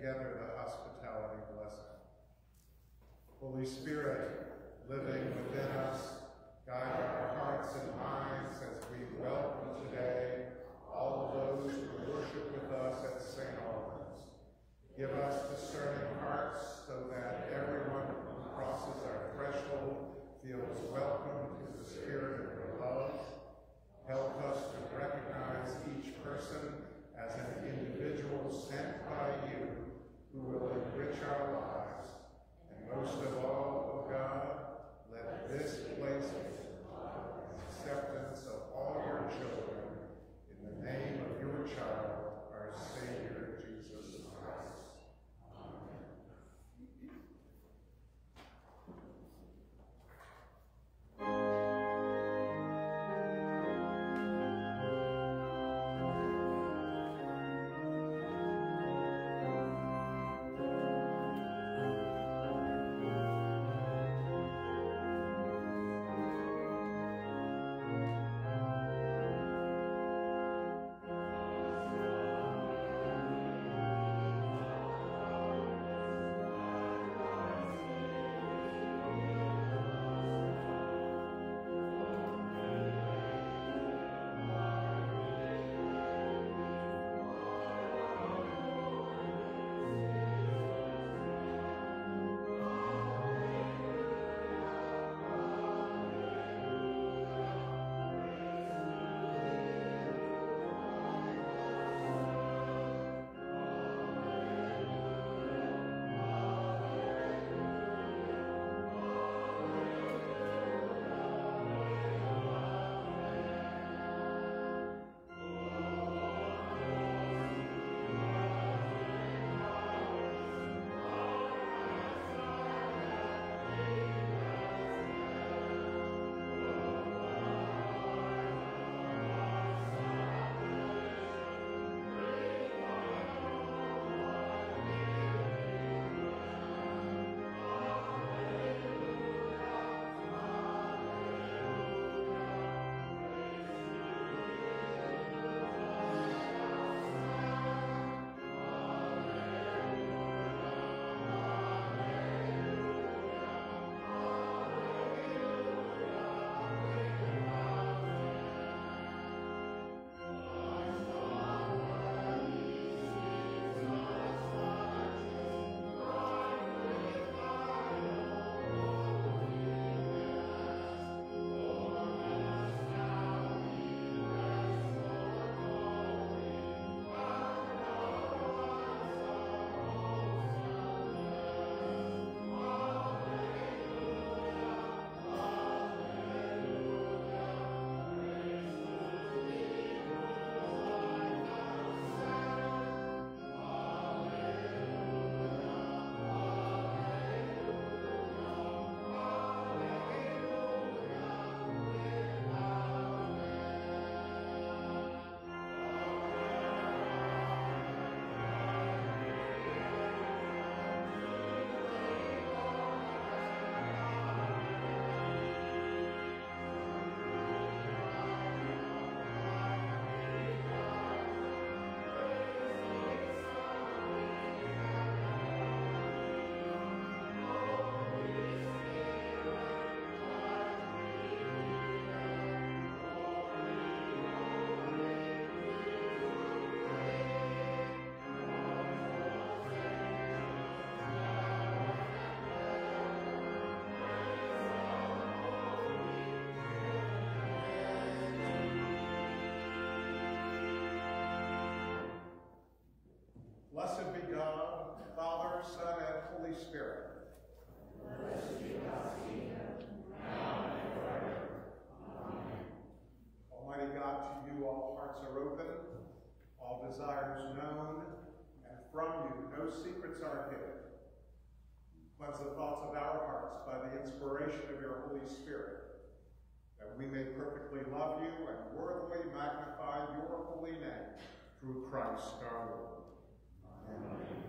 together Father, Son, and Holy Spirit. Almighty God, to you all hearts are open, all desires known, and from you no secrets are hidden. Cleanse the thoughts of our hearts by the inspiration of your Holy Spirit, that we may perfectly love you and worthily magnify your holy name through Christ our Lord. Amen. Amen.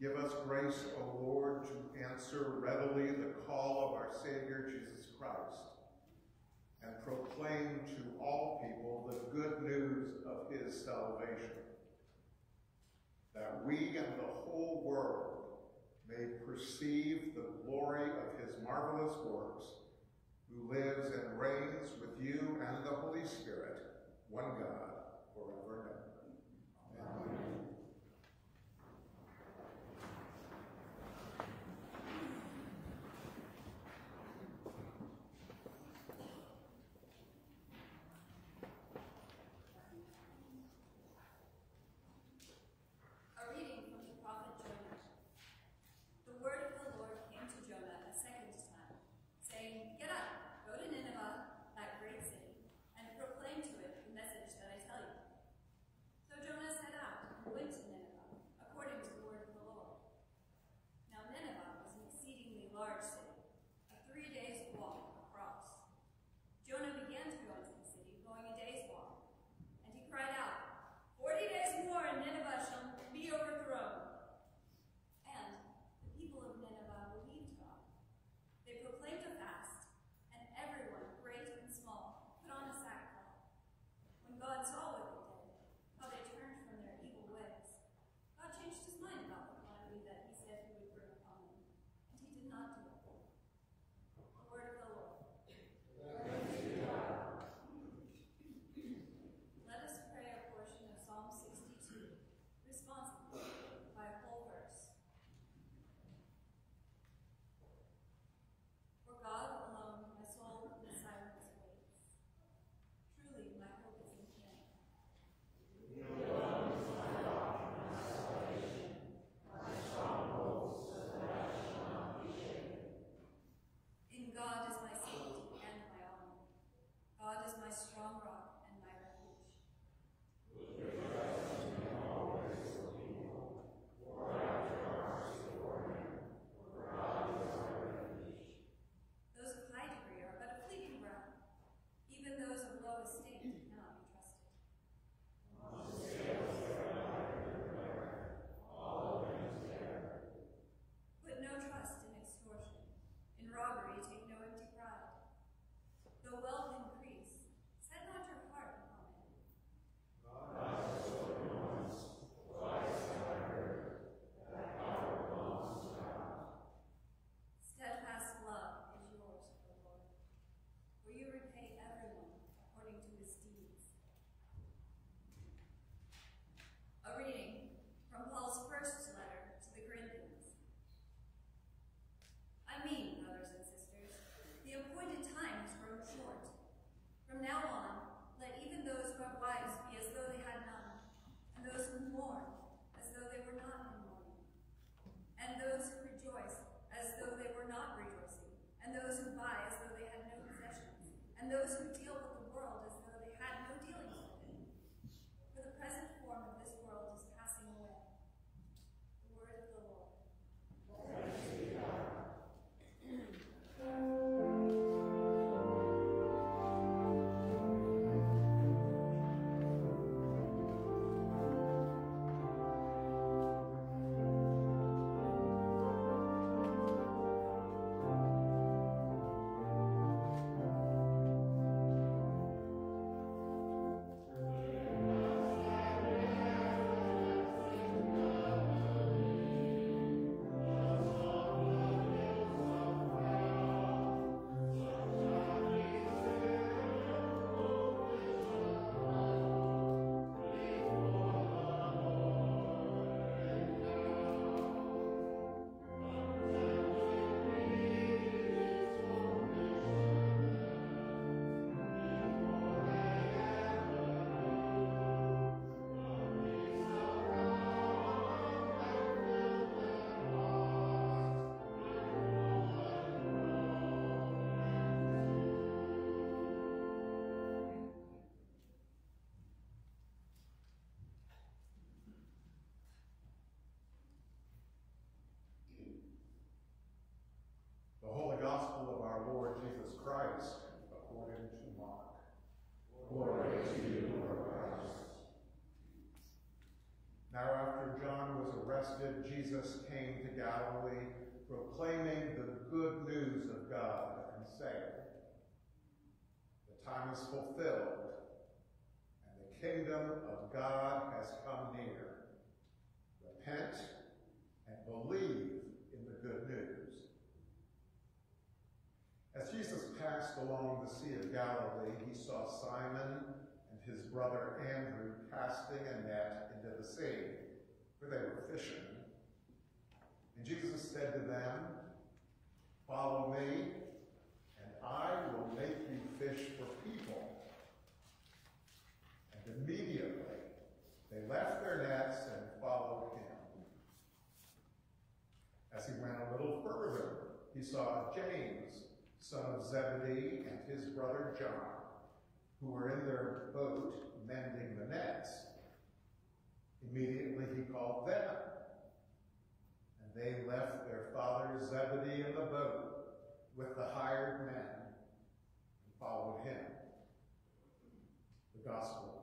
Give us grace, O Lord, to answer readily the call of our Savior Jesus Christ and proclaim to all people the good news of his salvation, that we and the whole world may perceive the glory of his marvelous works who lives and reigns with you and the Holy Spirit, one God, forever and ever. Further, he saw James, son of Zebedee, and his brother John, who were in their boat mending the nets. Immediately he called them, and they left their father Zebedee in the boat with the hired men and followed him. The Gospel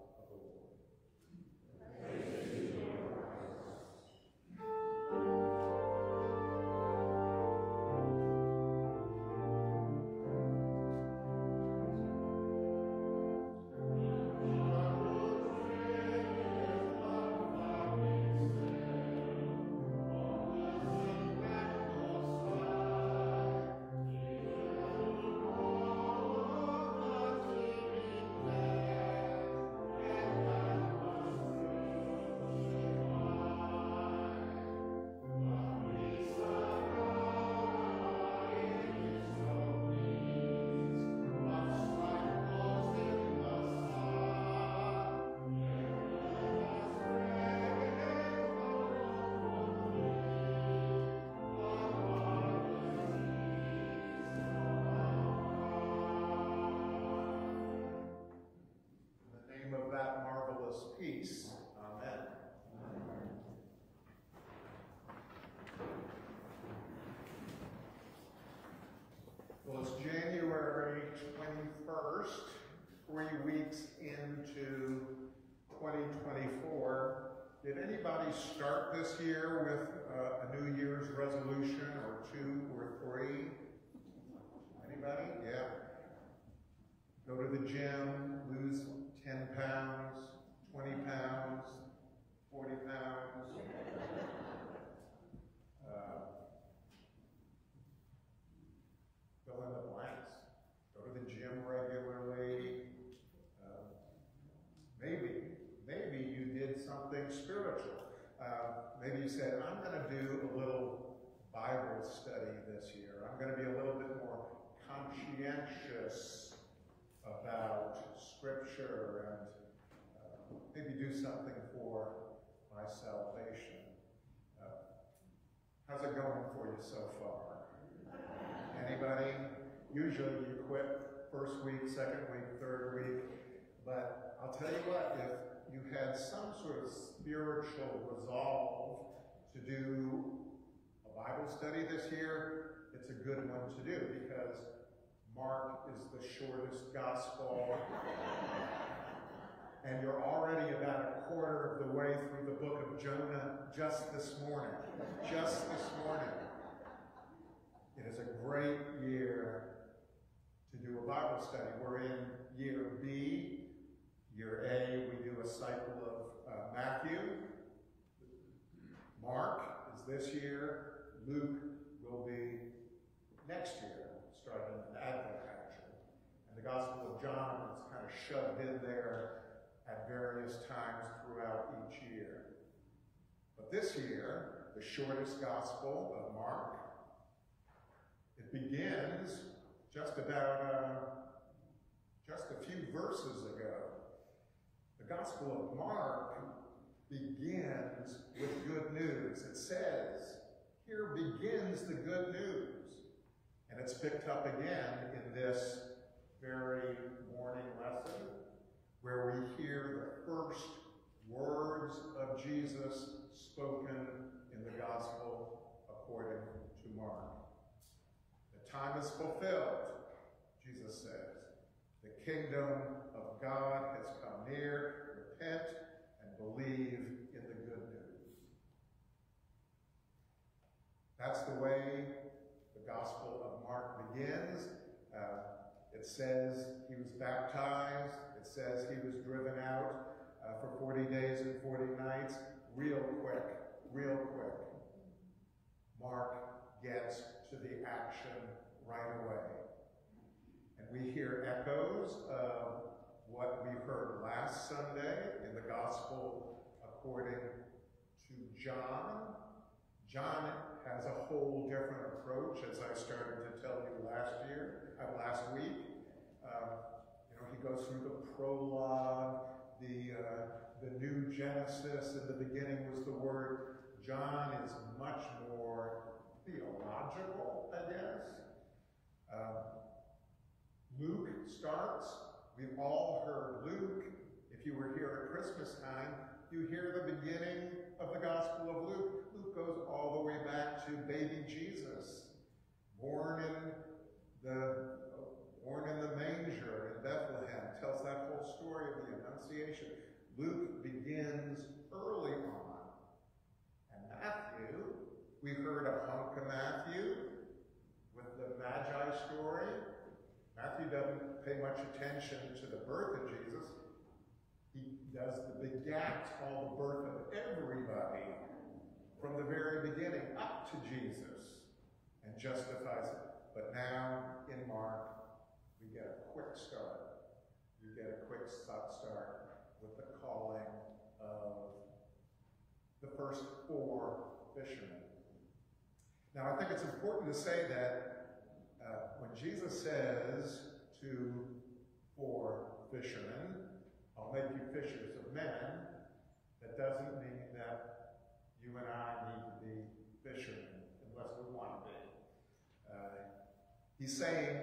maybe, maybe you did something spiritual. Uh, maybe you said, I'm going to do a little Bible study this year. I'm going to be a little bit more conscientious about Scripture and uh, maybe do something for my salvation. Uh, how's it going for you so far? Anybody? Usually you quit first week, second week, third week. But I'll tell you what, if you had some sort of spiritual resolve to do a Bible study this year, it's a good one to do because Mark is the shortest gospel. and you're already about a quarter of the way through the book of Jonah just this morning. Just this morning. It is a great year to do a Bible study. We're in year B. Year A, we do a cycle of uh, Matthew. Mark is this year. Luke will be next year, starting in Advent, actually. And the Gospel of John is kind of shoved in there at various times throughout each year. But this year, the shortest Gospel of Mark, it begins just about uh, just a few verses ago. Gospel of Mark begins with good news. It says, here begins the good news. And it's picked up again in this very morning lesson where we hear the first words of Jesus spoken in the gospel according to Mark. The time is fulfilled, Jesus says. The kingdom of God has come near. Repent and believe in the good news. That's the way the Gospel of Mark begins. Uh, it says he was baptized. It says he was driven out uh, for 40 days and 40 nights. Real quick, real quick. Mark gets to the action right away. We hear echoes of what we heard last Sunday in the Gospel according to John. John has a whole different approach, as I started to tell you last year, uh, last week. Uh, you know, he goes through the prologue, the uh, the new Genesis. In the beginning was the Word. John is much more theological, I guess. Um, Luke starts. We've all heard Luke. If you were here at Christmas time, you hear the beginning of the Gospel of Luke. Luke goes all the way back to baby Jesus, born in the born in the manger in Bethlehem, tells that whole story of the Annunciation. Luke begins early on. And Matthew, we heard a hunk of Matthew with the Magi story. Matthew doesn't pay much attention to the birth of Jesus. He does the begat all the birth of everybody from the very beginning up to Jesus and justifies it. But now in Mark, we get a quick start. You get a quick start with the calling of the first four fishermen. Now, I think it's important to say that uh, when Jesus says to four fishermen, I'll make you fishers of men, that doesn't mean that you and I need to be fishermen, unless we want to be. Uh, he's saying,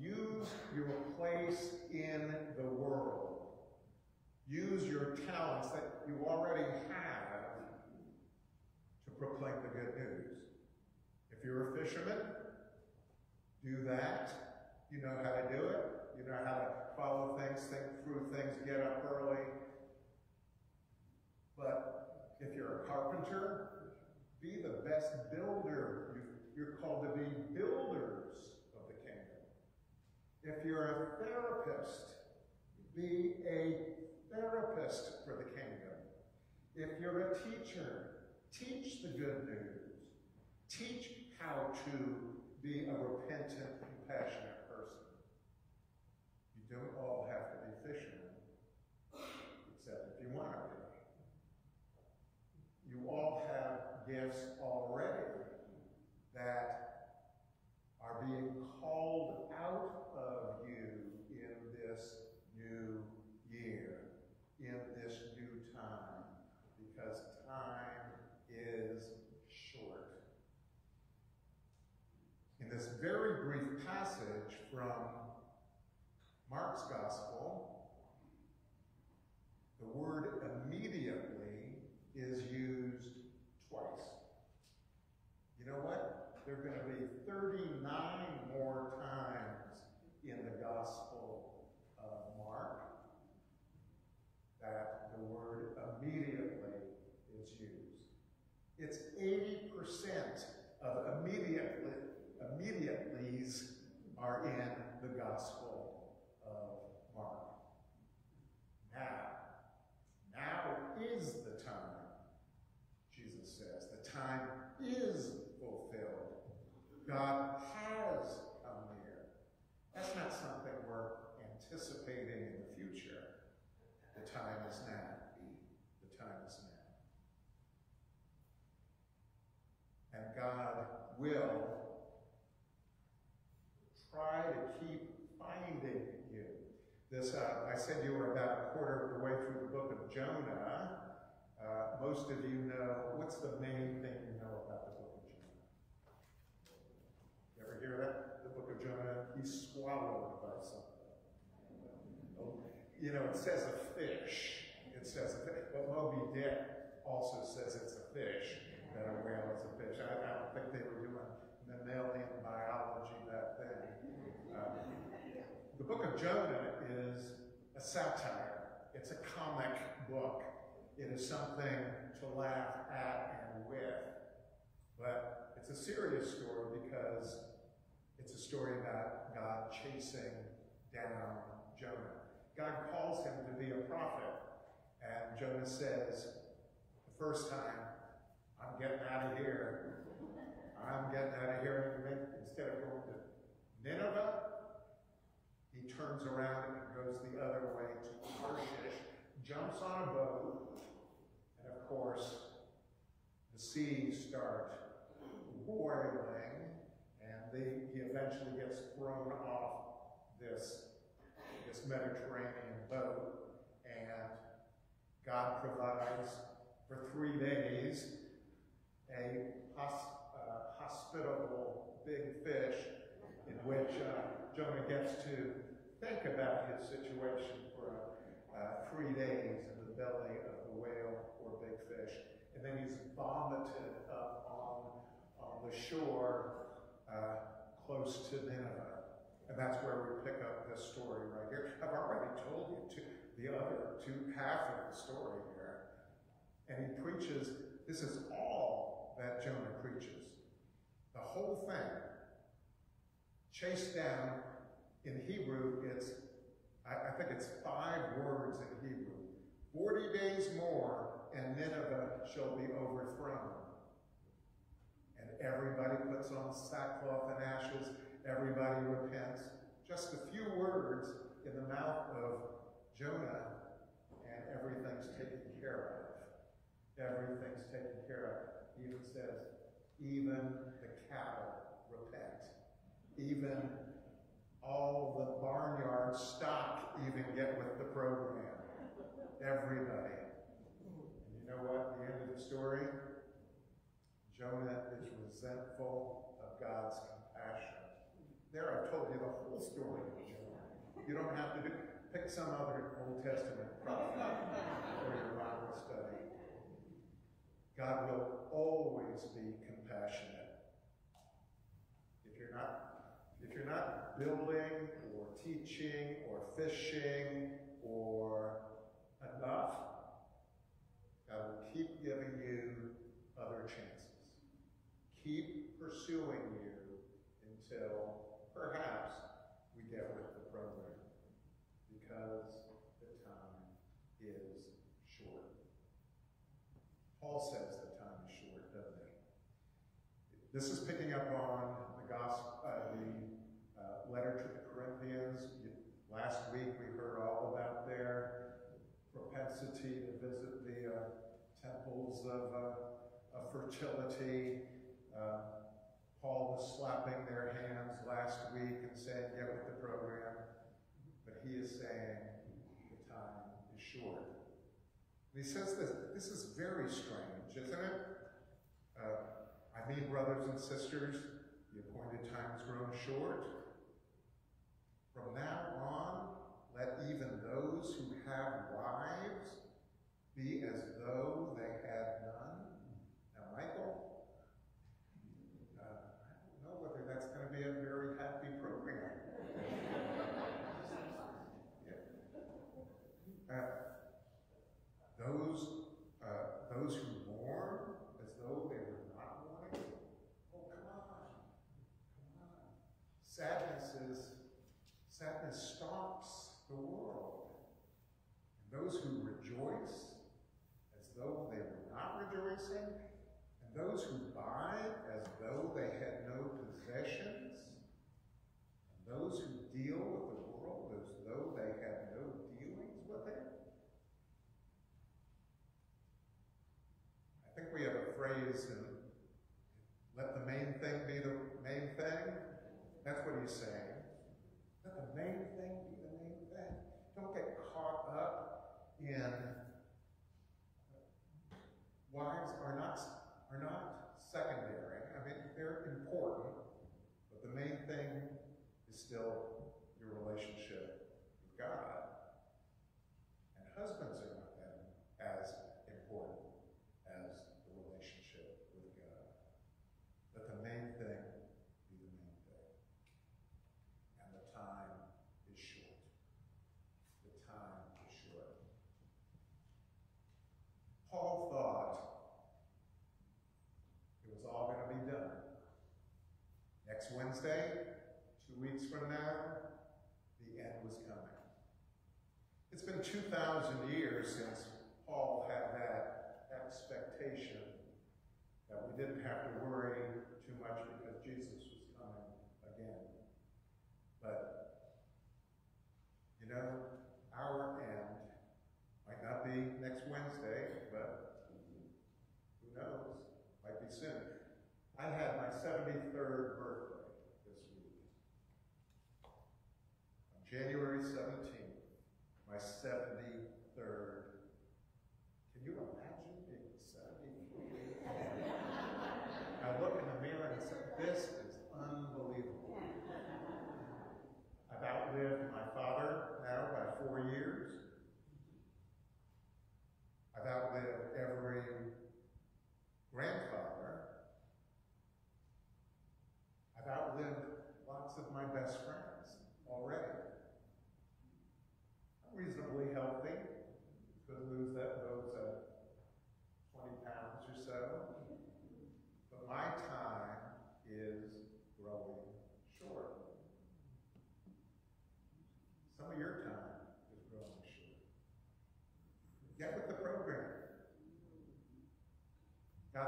use your place in the world. Use your talents that you already have to proclaim the good news. If you're a fisherman, do that. You know how to do it. You know how to follow things, think through things, get up early. But if you're a carpenter, be the best builder. You're called to be builders of the kingdom. If you're a therapist, be a therapist for the kingdom. If you're a teacher, teach the good news. Teach how to be a repentant, compassionate person. You don't all have to be fishermen, except if you want to be. You all have gifts already that are being called out of you in this new year, in this new time, because time is short. In this very brief passage from Mark's gospel, the word immediately is used twice. You know what? There are going to be 39 more times in the Gospel of Mark that the word immediately is used. It's 80% of immediately, immediatelys are in the Gospel of Mark. Now, now is the time, Jesus says. The time is fulfilled. God has come near. That's not something we're anticipating in the future. The time is now. The time is now. And God will try to keep finding you. This, uh, I said you were about a quarter of the way through the book of Jonah. Uh, most of you know, what's the main thing you know about the book of Jonah? You ever hear that? The book of Jonah, he's swallowed by something. You know, it says a fish. It says a fish. But Moby Dick also says it's a fish, that a whale is a fish. I, I don't think they were doing mammalian biology back then. The book of Jonah is a satire. It's a comic book. It is something to laugh at and with. But it's a serious story because it's a story about God chasing down Jonah. God calls him to be a prophet. And Jonah says, the first time, I'm getting out of here. I'm getting out of here. Instead of going to Nineveh, he turns around and goes the other way to Tarshish, jumps on a boat, and of course, the seas start boiling, and they, he eventually gets thrown off this, this Mediterranean boat, and God provides for three days a uh, hospitable big fish in which uh, Jonah gets to think about his situation for uh, three days in the belly of the whale or big fish. And then he's vomited up on, on the shore uh, close to Nineveh. And that's where we pick up this story right here. I've already told you to the other two half of the story here. And he preaches, this is all that Jonah preaches. The whole thing. Chased down in Hebrew, it's, I, I think it's five words in Hebrew. 40 days more, and Nineveh shall be overthrown. And everybody puts on sackcloth and ashes. Everybody repents. Just a few words in the mouth of Jonah, and everything's taken care of. Everything's taken care of. He even says, even the cattle. Even all the barnyard stock even get with the program. Everybody. And you know what? The end of the story? Jonah is resentful of God's compassion. There, I've told you the whole story of Jonah. You don't have to do, pick some other Old Testament prophet for your Bible study. God will always be compassionate. If you're not you're not building or teaching or fishing or enough, God will keep giving you other chances. Keep pursuing you until perhaps we get with the program because the time is short. Paul says the time is short, doesn't he? This is picking up on the gospel, uh, the letter to the Corinthians. Last week we heard all about their propensity to visit the uh, temples of, uh, of fertility. Uh, Paul was slapping their hands last week and saying, get with the program. But he is saying the time is short. And he says this, this is very strange, isn't it? Uh, I mean, brothers and sisters, the appointed time has grown short. From now on, let even those who have wives be as though they had none. January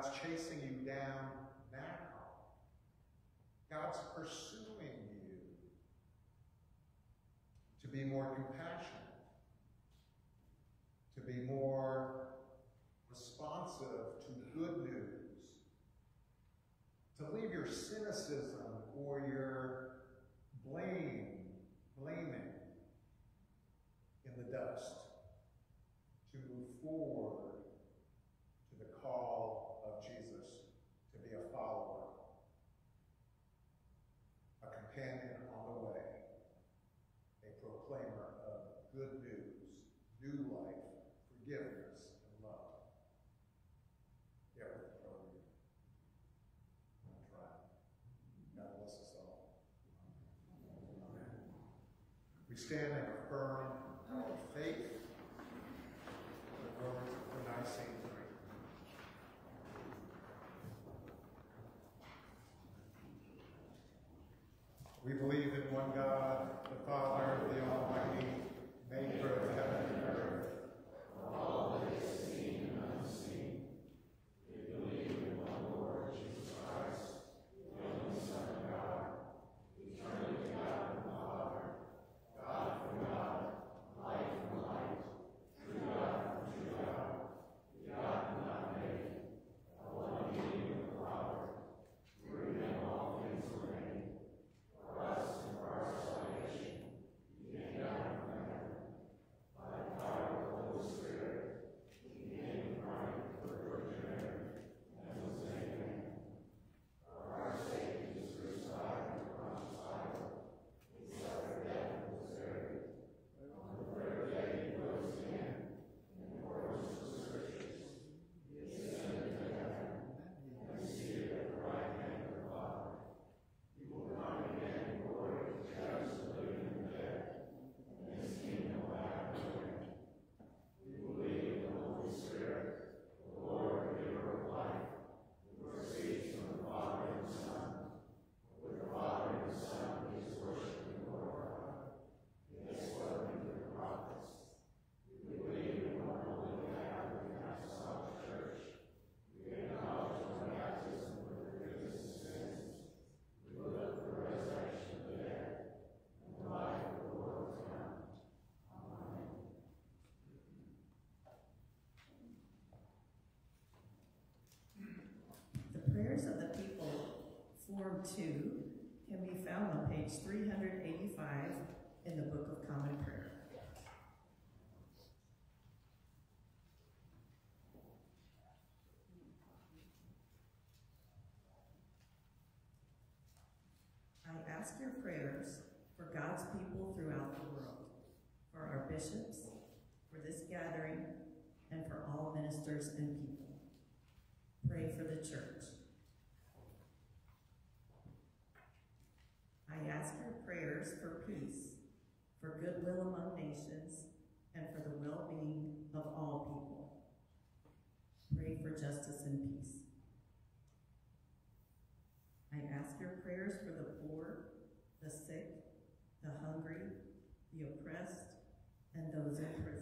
God's chasing you stand and Form 2 can be found on page 385 in the Book of Common Prayer. I ask your prayers for God's people throughout the world, for our bishops, for this gathering, and for all ministers and people. goodwill among nations, and for the well-being of all people. Pray for justice and peace. I ask your prayers for the poor, the sick, the hungry, the oppressed, and those in prison.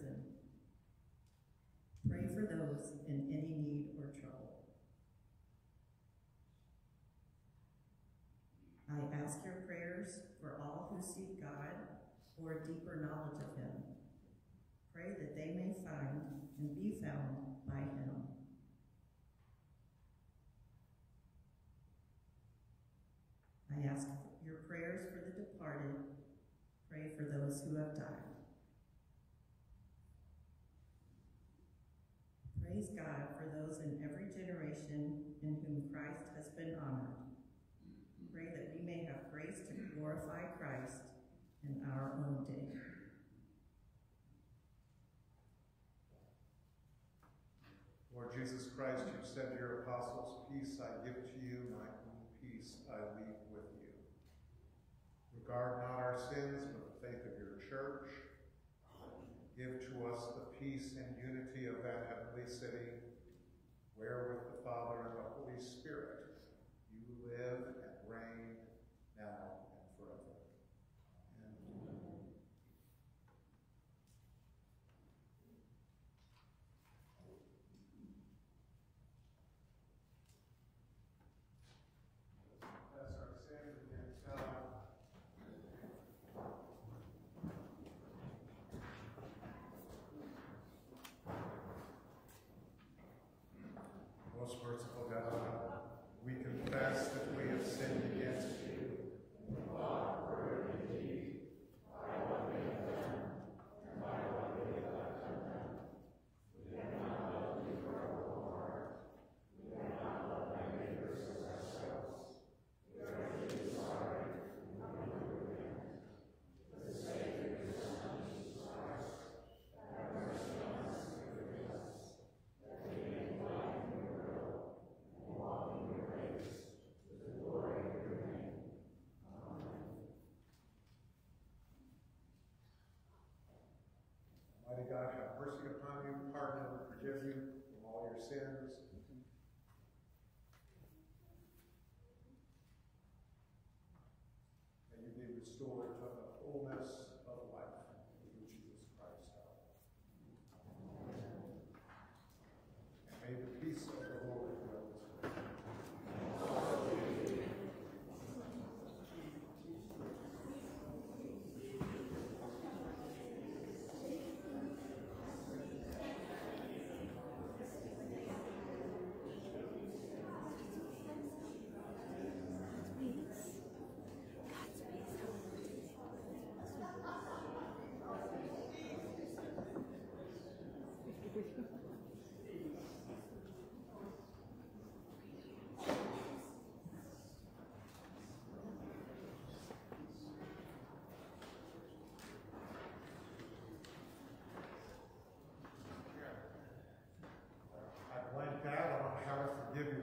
God have mercy upon you, pardon and forgive you,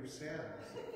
sins.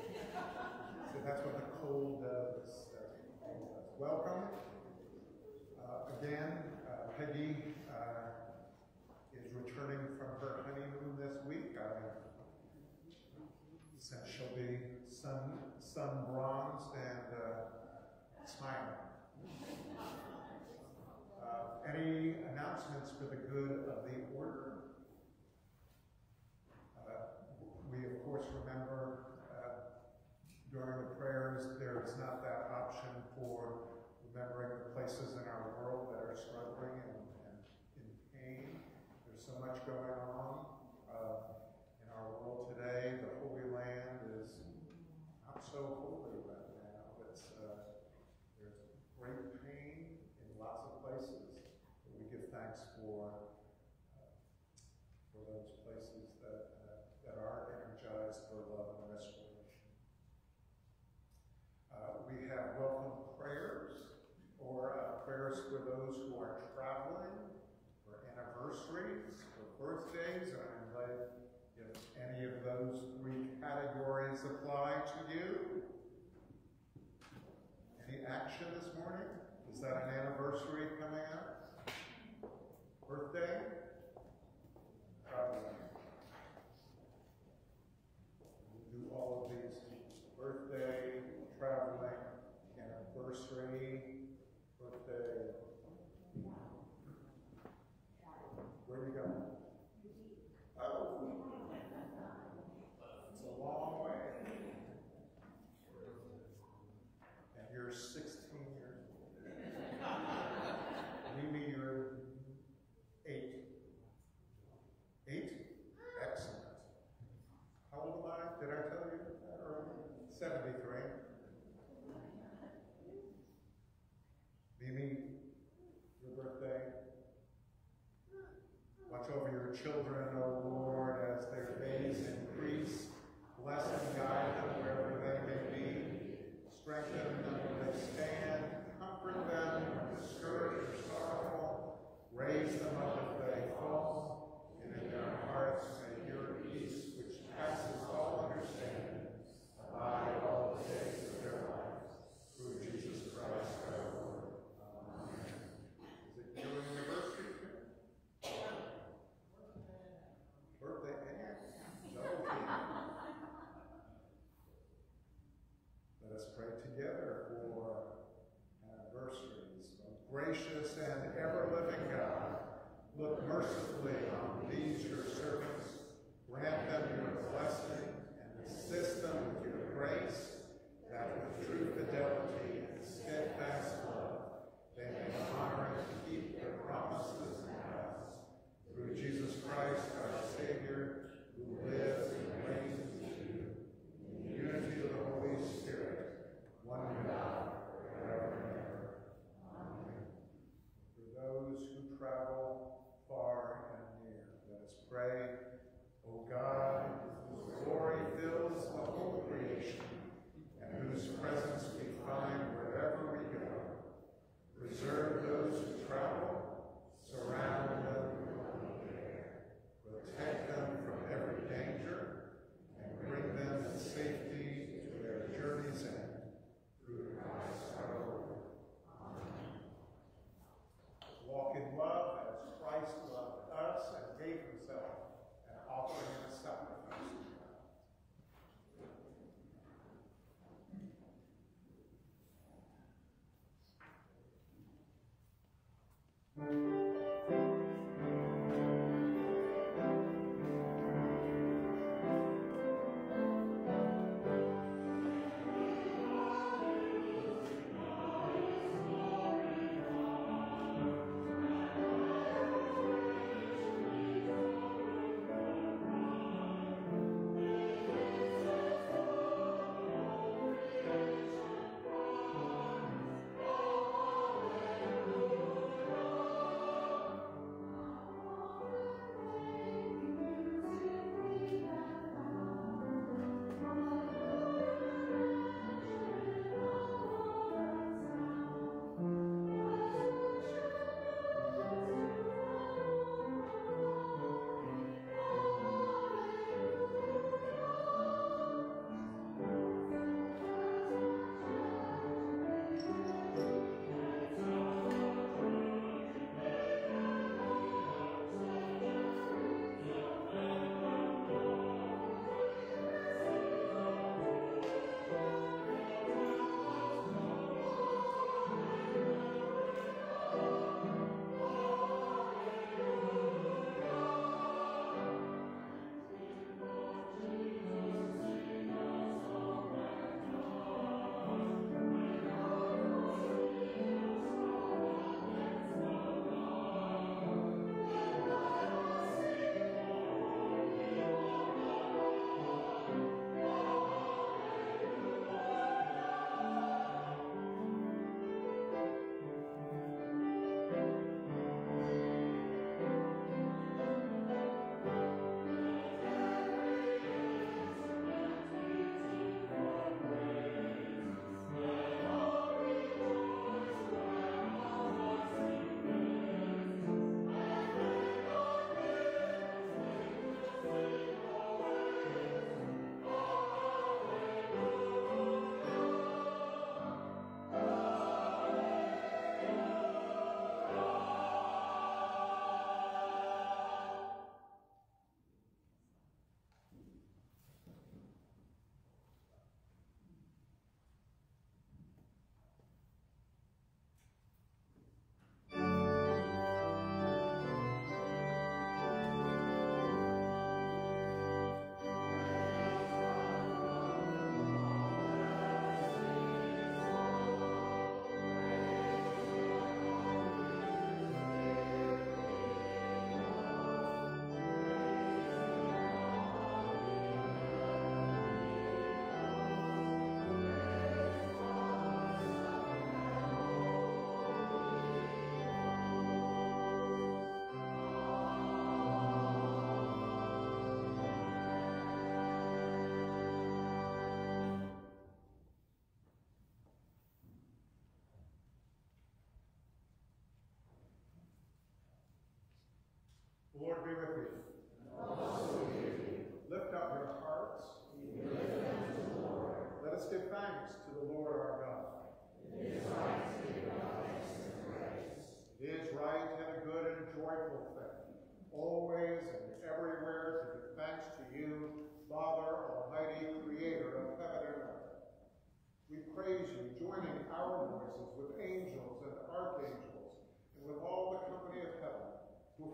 Lord, be with you.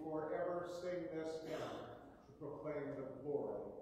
Forever sing this hymn to proclaim the glory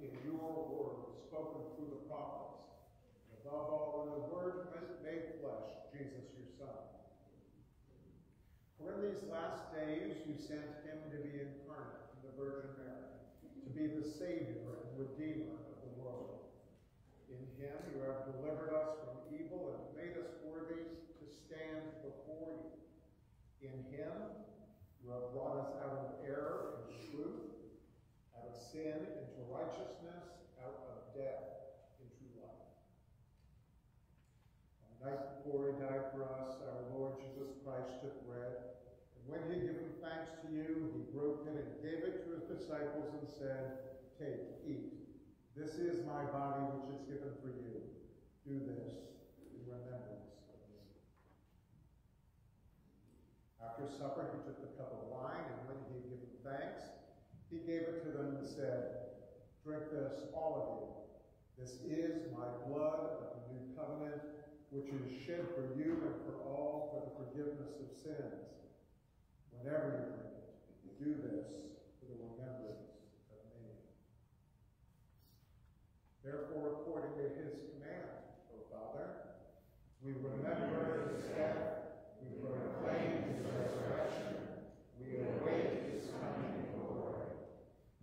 in your word spoken through the prophets, above all in the word made flesh, Jesus your Son. For in these last days you sent him to be incarnate in the Virgin Mary, to be the Savior and Redeemer of the world. In him you have delivered us from evil and made us worthy to stand before you. In him you have brought us out of error and truth, of sin into righteousness, out of death into life. On the night before he died for us, our Lord Jesus Christ took bread, and when he had given thanks to you, he broke it and gave it to his disciples and said, Take, eat. This is my body which is given for you. Do this in remembrance of me. After supper, he took the cup of wine, and when he had given thanks, he gave it to them and said, Drink this, all of you. This is my blood of the new covenant, which is shed for you and for all for the forgiveness of sins. Whenever you drink it, do this for the remembrance of me. Therefore, according to his command, O Father, we remember his death, we proclaim his resurrection, we await his coming in glory.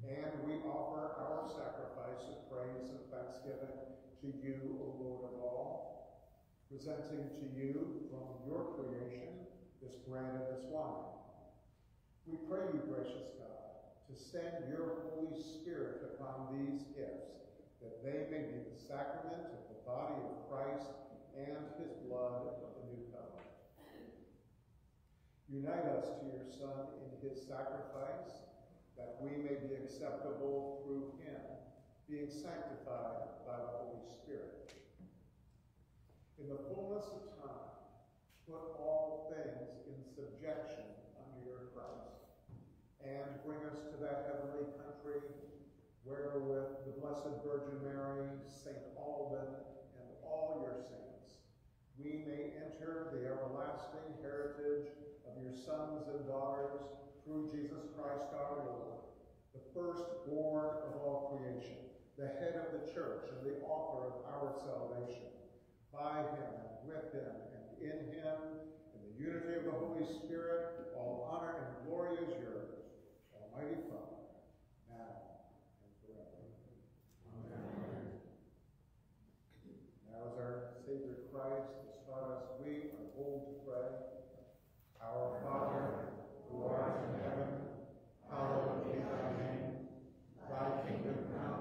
And we offer our sacrifice of praise and thanksgiving to you, O Lord of all, presenting to you from your creation this bread and this wine. We pray you, gracious God, to send your Holy Spirit upon these gifts, that they may be the sacrament of the body of Christ and his blood of the new covenant. Unite us to your Son in his sacrifice, that we may be acceptable through him, being sanctified by the Holy Spirit. In the fullness of time, put all things in subjection under your Christ, and bring us to that heavenly country where with the Blessed Virgin Mary, St. Alban, and all your saints, we may enter the everlasting heritage of your sons and daughters through Jesus Christ our Lord, the firstborn of all creation, the head of the church and the author of our salvation. By him and with him and in him, in the unity of the Holy Spirit, all honor and glory is yours, Almighty Father, now and forever. Amen. Now as our Savior Christ has taught us, we are bold to pray. Our Father, who art in heaven, hallowed be thy name. Thy kingdom come,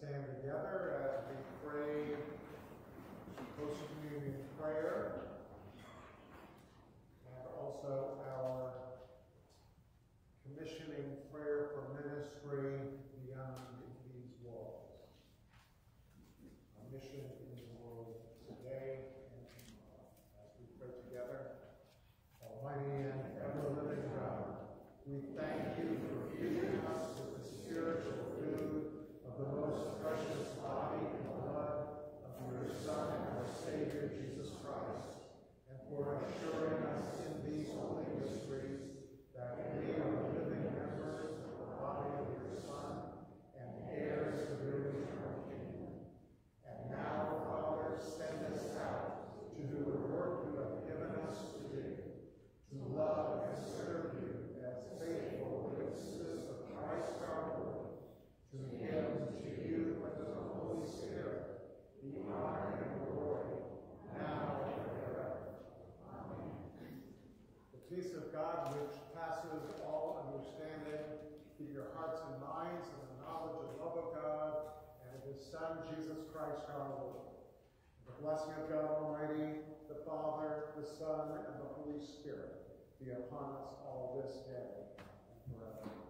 prosperity. Holy Spirit be upon us all this day and forever.